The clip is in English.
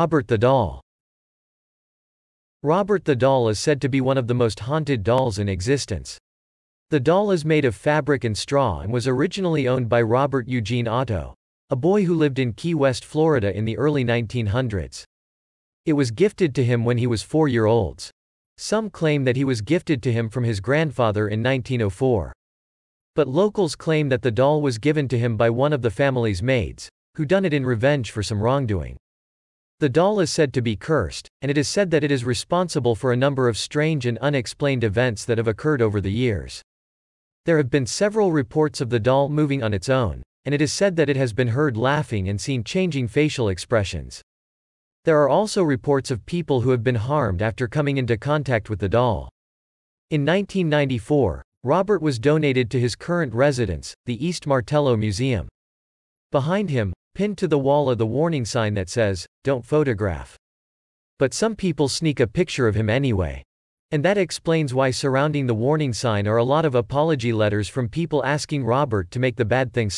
Robert the Doll Robert the Doll is said to be one of the most haunted dolls in existence. The doll is made of fabric and straw and was originally owned by Robert Eugene Otto, a boy who lived in Key West, Florida in the early 1900s. It was gifted to him when he was four-year-olds. Some claim that he was gifted to him from his grandfather in 1904. But locals claim that the doll was given to him by one of the family's maids, who done it in revenge for some wrongdoing. The doll is said to be cursed, and it is said that it is responsible for a number of strange and unexplained events that have occurred over the years. There have been several reports of the doll moving on its own, and it is said that it has been heard laughing and seen changing facial expressions. There are also reports of people who have been harmed after coming into contact with the doll. In 1994, Robert was donated to his current residence, the East Martello Museum. Behind him, Pinned to the wall are the warning sign that says, don't photograph. But some people sneak a picture of him anyway. And that explains why surrounding the warning sign are a lot of apology letters from people asking Robert to make the bad things